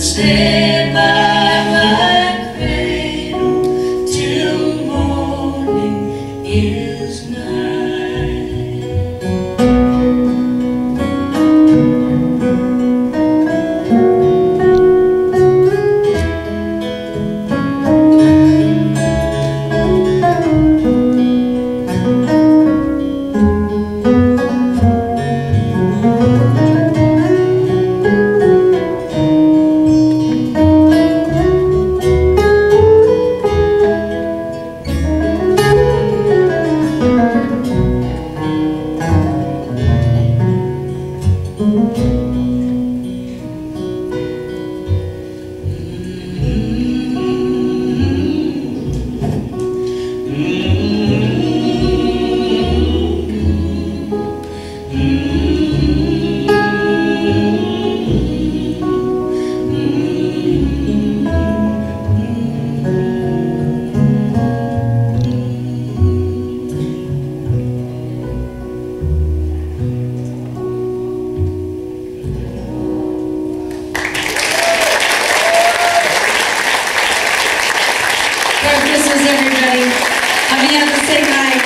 stand by my hand at the same night.